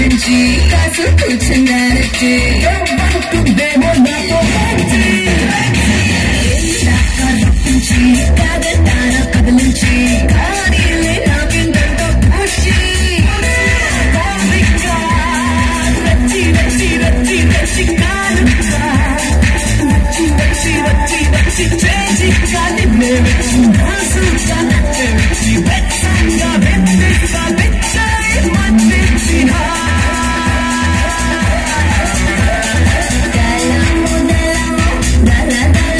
వచ్చి ఏమంటుందేమో నాతో వచ్చి రప్పించి కాదంటాన కదిలించి కానీ నాకిందంతో ఖుషి కోరిక రచ్చి రచ్చి రచ్చి రచ్చి కానుక రచ్చి రచ్చి రచ్చి రచ్చి చేసి కానీ వచ్చి నాసు వచ్చి వచ్చి and